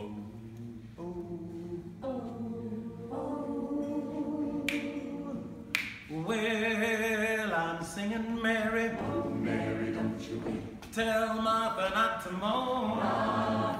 Oh, Well, I'm singing Mary. Oh, Mary, don't you weep. Tell Martha not to mourn. Martha,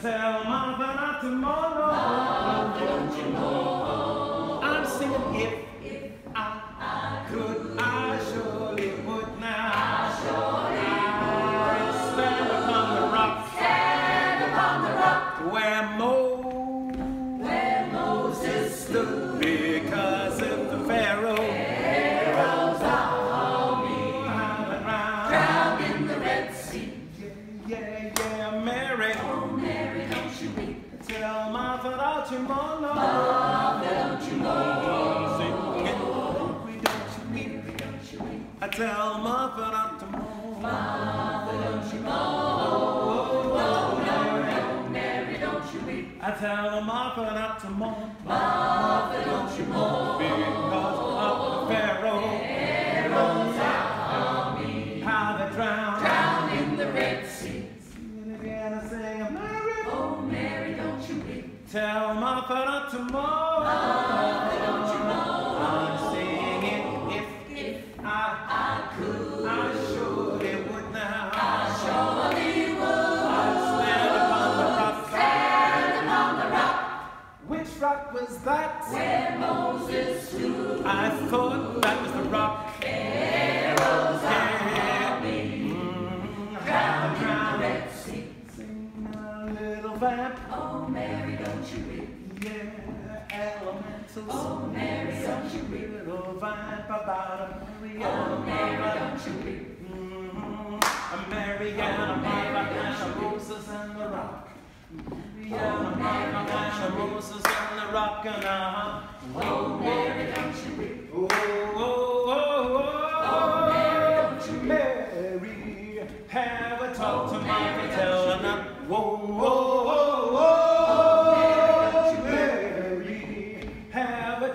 Tell Martha not to mourn. Don't you mourn. I'm singing if If I could, Mary, Oh, Mary, don't you weep. tell Martha not to mourn. Martha, don't you mourn. Sing it, don't you weep. Don't you weep. I tell Martha not to mourn. Martha, don't you mourn. Oh, no, no, Mary, don't you weep. I tell Martha not to mourn. Martha, don't you mourn. Because Tell Martha not to. Martha, don't you mourn. I'm singing if If I, I could, I surely would now. I surely would Stand upon the rock. stand upon the rock Which rock was that? where Moses stood. I thought that was the rock. Pharaoh's vamp. Oh, Mary, don't you weep. Yeah, elementals. Oh, Mary, don't you weep. Little vamp about a Mariana Oh, Mary, don't you weep. Mhm. A Mariana Oh, Mary, Mara don't and a. Moses and the rock. Oh, Mariana Mary, Mara don't and a you. Moses and the rock and uh Oh, Mary, don't you weep. Oh, oh, oh, oh, Oh, Mary, don't you weep. Mary, have a talk to Oh, Martha, Mary, tell